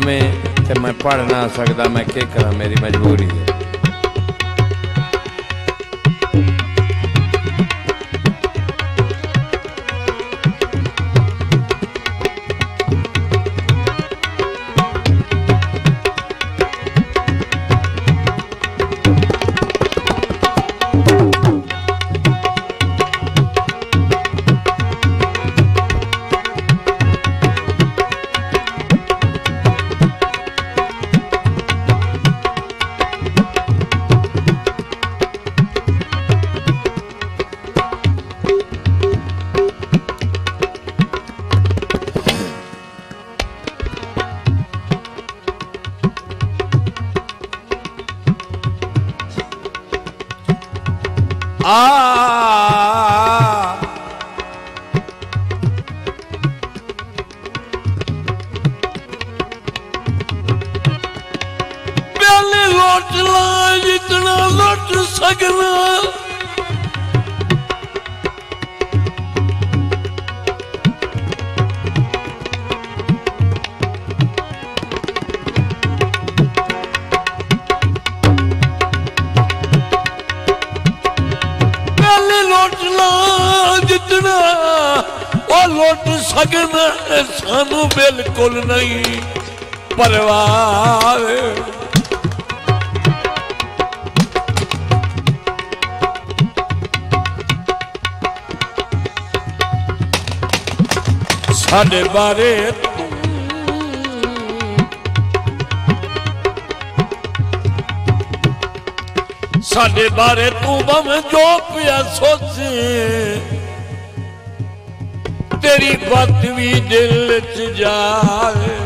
साईं नमें ते मैं पढ़ ना सकदा मैं के करा मेरी मजबूरी है आ प्याले लौट ला जितना लुट जितना वो लुट सकना सानू बिल्कुल नहीं परवार साढ़े बारे ਸਾਡੇ ਬਾਰੇ ਤੂੰ ਭਾਵੇਂ ਜੋ ਪਿਆ ਸੋਚੇ ਤੇਰੀ ਬਾਤ ਵੀ ਦਿਲ ਚ ਜਾਏ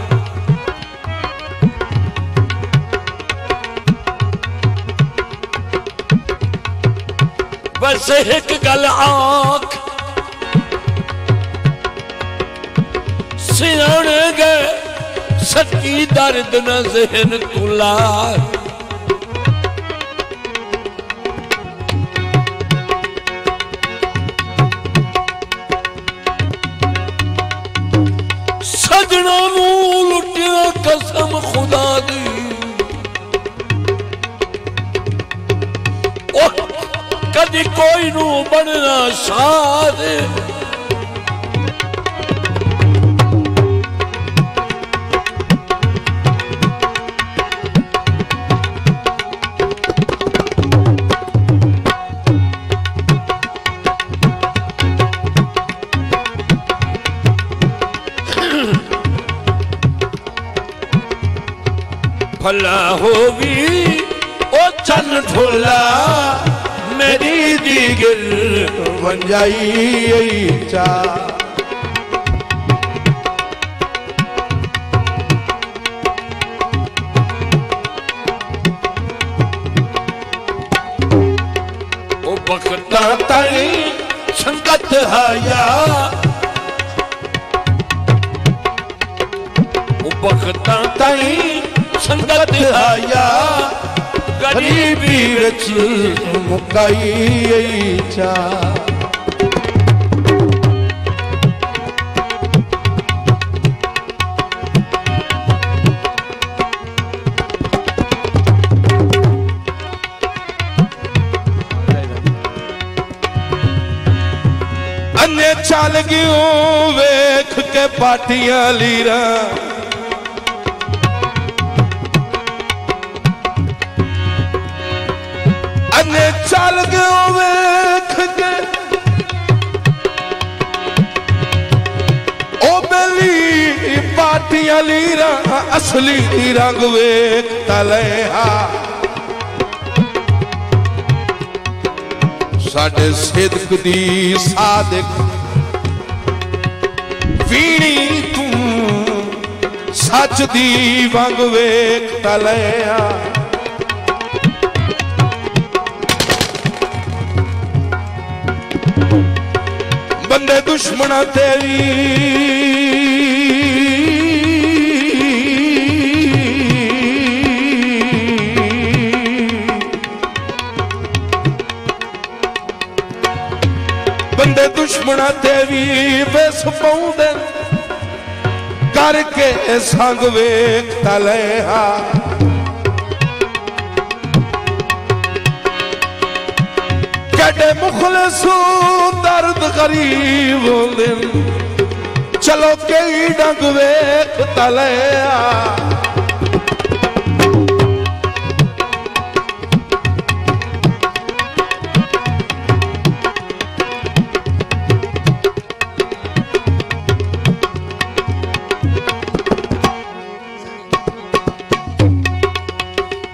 ਬਸ ਇੱਕ ਗੱਲ ਆਖ ਸਿਆਣਗੇ ਸੱਚੀ ਦਰਦ ਨਾ ਜ਼ਿਹਨ ਤੁਲਾ ਕਸਮ ਖੁਦਾ ਦੀ। ਉਹ ਕਦੀ ਕੋਈ ਨੂੰ ਬਣਨਾ ਸਾਧ फला होगी ओ चल ठोला मेरी दीगिर बन जाई चा बखता तारी संगत हाया। बखता तारी ਸੰਗਤ ਹਾਇਆ ਗਰੀਬੀ ਵਿੱਚ ਮੁਕਾਈ ਚਾ ਅੰਨੇ ਚੱਲ ਗਿਓ ਵੇਖ ਕੇ ਪਾਟੀਆਂ ਲੀਰਾਂ ਅੰਨੇ ਚੱਲ ਗਿਓ ਵੇਖ ਕੇ। ਉਹ ਬੇਲੀ ਪਾਟੀਆਂ ਲੀਰਾਂ, ਅਸਲੀ ਰੰਗ ਵੇਖ ਤਲਿਆ ਸਾਡੇ ਸਿਦਕ ਦੀ ਸਾਦਕ ਵੀਣੀ ਤੂੰ ਸੱਚ ਦੀ ਵੰਗ ਵੇਖ ਤਲਿਆ ਬੰਦੇ ਦੁਸ਼ਮਣਾ ਤੇਰੀ। ਬੰਦੇ ਦੁਸ਼ਮਣਾ ਅਰਚਨਾ ਤੇ ਵੀ ਵਿਸ ਪਾਉਂਦੇ ਕਰਕੇ ਸੰਗ ਵੇਖ ਤਲਿਆ ਕਦੇ मुखलसू दर्द गरीब दिन। चलो कई डंग वेख तलया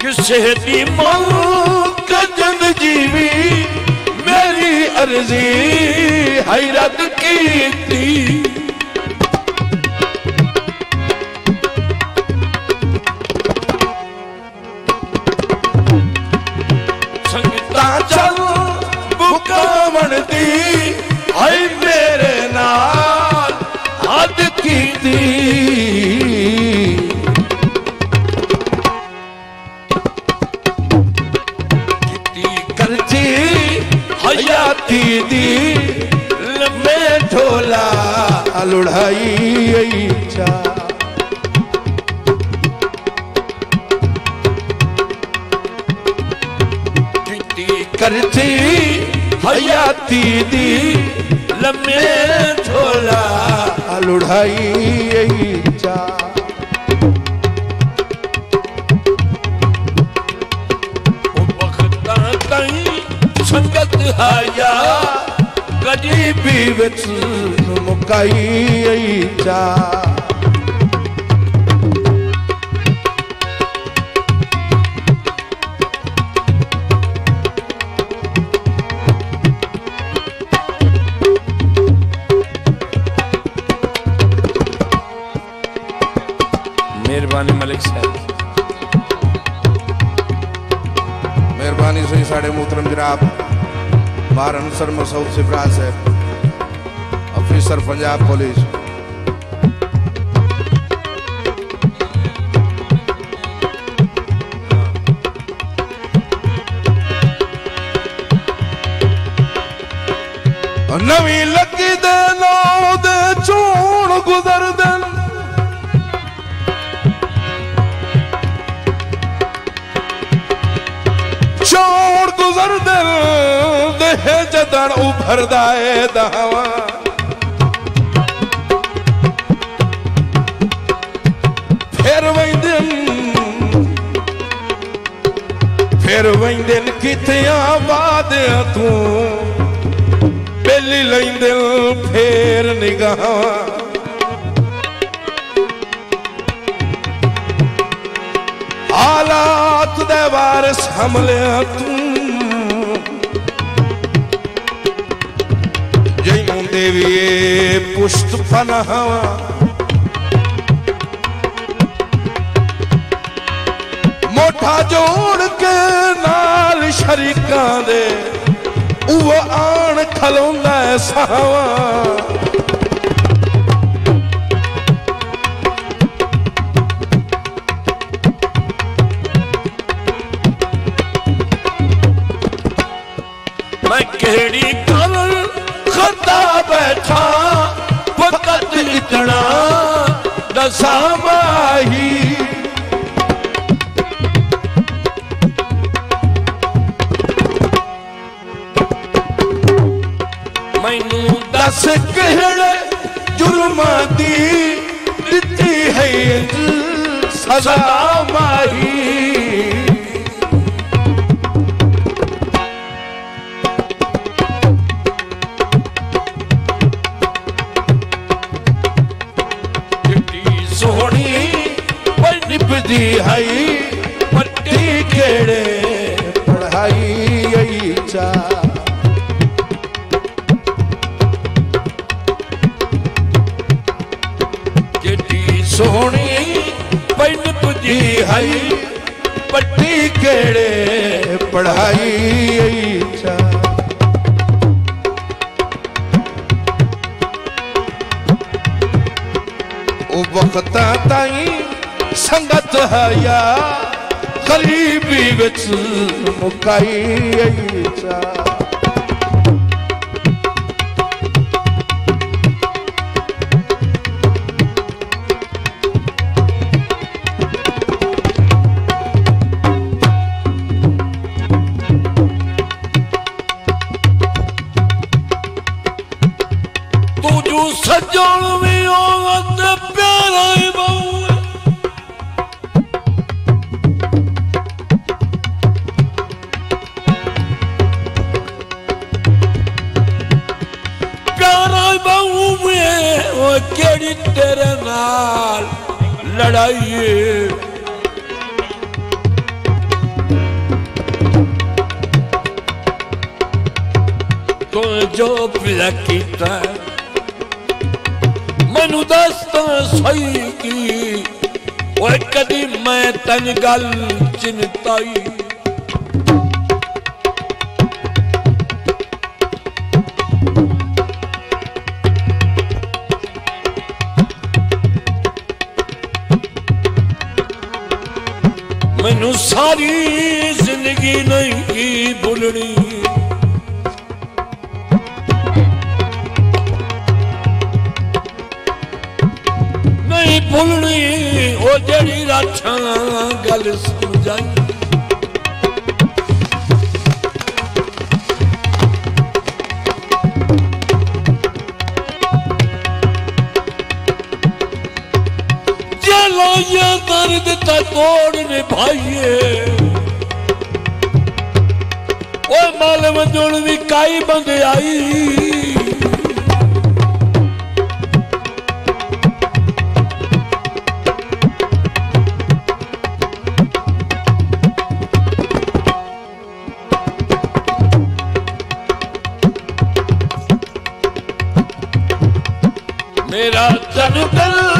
किसे दी मऊ कज़न जीवी ਅਰਜ਼ੀ ਹੈਰਤ ਕੀਤੀ। ਸੰਗਤਾਂ ਤਾਂ ਚੱਲ ਬੁਕਾਵਣ ਦੀ ਹਾਏ ਮੇਰੇ ਨਾਲ ਹੱਦ ਕੀਤੀ। ਕੀਤੀ ਕਰਜੀ हयाती दी लम्बे ढोला लुढ़ाई चा करती हयाती दी लम्बे झोला लुढ़ाई चा संग ਉਹ ਵਕਤਾਂ ਤਾਈ ਸੰਗਤ ਆਇਆ ਗਰੀਬੀ ਵਿੱਚ ਮੁਕਾਈ ਚਾ ਮਿਹਰਬਾਨੀ ਮਲਿਕ ਸਾਹਿਬ ਮਿਹਰਬਾਨੀ ਸੋਈ ਸਾਡੇ ਮੁਹਤਰਮ ਜਨਾਬ ਬਾਰ ਅਨਸਰ ਮਸਊਦ ਸਿਫਰਾ ਸਾਹਿਬ ਅਫੀਸਰ ਪੰਜਾਬ ਪੁਲਿਸ ਨਵੀਂ ਲੱਗੀ ਦੇ ਨਾਮ ਦੇ ਚੋਣ ਗੁਜ਼ਰਦੇ ਚੋਣ ਗੁਜ਼ਰਦੇ तण उभरदा है दहवा। फेर वेंदन फेर वेंदन किथे आबाद तूं। बेली लेंदन फेर निगाह। हालात दे वारिस हमलिया तू। लिए पुष्ट पनहवा मोठा जोड़ के नाल शरीका दे आन खलोंदा सहावा। मैं केड़ी ਵਕਤ ਦਸਾਂ ਮਾਹੀ ਮੈਨੂੰ ਦੱਸ ਕਿਹੜੇ ਜੁਰਮਾਂ ਦੀ ਦਿੱਤੀ ਹੈ ਸਜ਼ਾ ਮਾਹੀ। ਪਰ ਨਿਭਦੀ ਹੈ ਪੱਟੀ ਕਿਹੜੇ ਪੜਾਈ ਆਈ ਚਾ ਚਿੱਟੀ ਸੋਹਣੀ ਪੈਨ ਪੁਜੀ ਹੈ ਪੱਟੀ ਕਿਹੜੇ ਪੜਾਈ ਆਈ हया गरीबी विच मुकाई जो सजण केड़ी तेरे नाल लड़ाई तो जो पिला किता मैनू दस तो सही की। कदी मैं तन गल चिंताई। ਮੈਨੂੰ ਸਾਰੀ ਜ਼ਿੰਦਗੀ ਨਹੀਂ ਭੁੱਲਣੀ। ਨਹੀਂ ਭੁੱਲਣੀ ਉਹ ਜਿਹੜੀ ਰਾਛਾਂ ਗੱਲ ਸਮਝਾਈ। मर्द तकोड़ निभाइए। ओए माल मंजून दी काई बंद आई। मेरा जन कल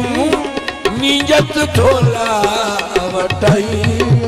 नीयत ढोला वटाई